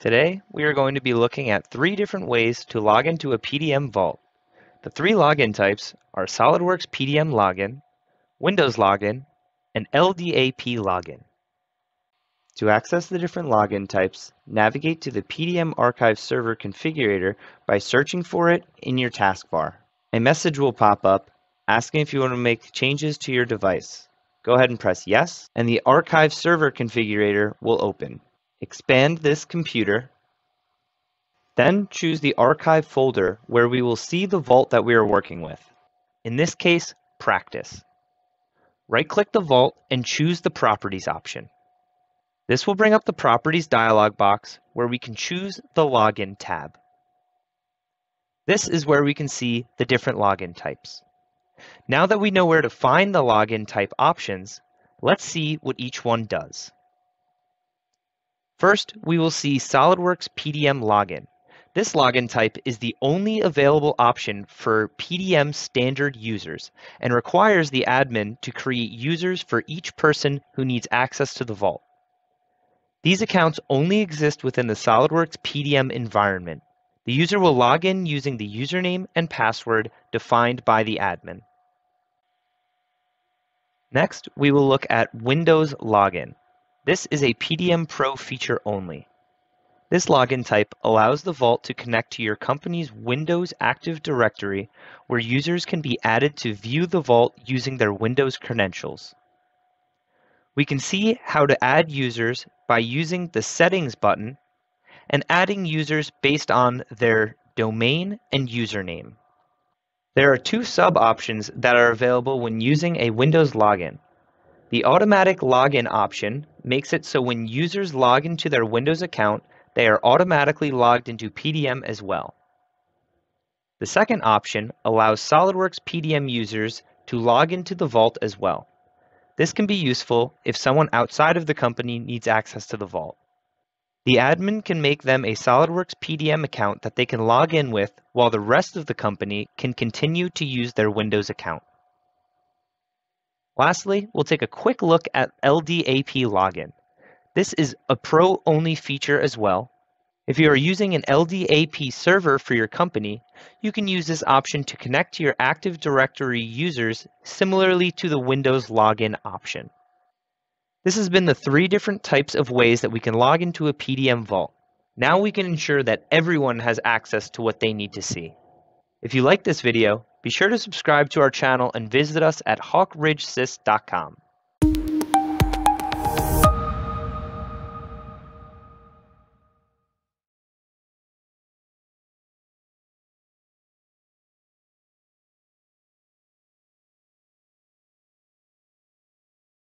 Today, we are going to be looking at three different ways to log into a PDM Vault. The three login types are SOLIDWORKS PDM Login, Windows Login, and LDAP Login. To access the different login types, navigate to the PDM Archive Server Configurator by searching for it in your taskbar. A message will pop up asking if you want to make changes to your device. Go ahead and press yes, and the Archive Server Configurator will open. Expand this computer, then choose the Archive folder where we will see the vault that we are working with. In this case, Practice. Right-click the vault and choose the Properties option. This will bring up the Properties dialog box where we can choose the Login tab. This is where we can see the different login types. Now that we know where to find the login type options, let's see what each one does. First, we will see SOLIDWORKS PDM Login. This login type is the only available option for PDM standard users and requires the admin to create users for each person who needs access to the vault. These accounts only exist within the SOLIDWORKS PDM environment. The user will log in using the username and password defined by the admin. Next, we will look at Windows Login. This is a PDM Pro feature only. This login type allows the Vault to connect to your company's Windows Active Directory where users can be added to view the Vault using their Windows credentials. We can see how to add users by using the Settings button and adding users based on their domain and username. There are two sub-options that are available when using a Windows login. The automatic login option makes it so when users log into their Windows account, they are automatically logged into PDM as well. The second option allows SOLIDWORKS PDM users to log into the Vault as well. This can be useful if someone outside of the company needs access to the Vault. The admin can make them a SOLIDWORKS PDM account that they can log in with while the rest of the company can continue to use their Windows account. Lastly, we'll take a quick look at LDAP login. This is a pro-only feature as well. If you are using an LDAP server for your company, you can use this option to connect to your Active Directory users similarly to the Windows login option. This has been the three different types of ways that we can log into a PDM vault. Now we can ensure that everyone has access to what they need to see. If you like this video, be sure to subscribe to our channel and visit us at hawkridgesys.com.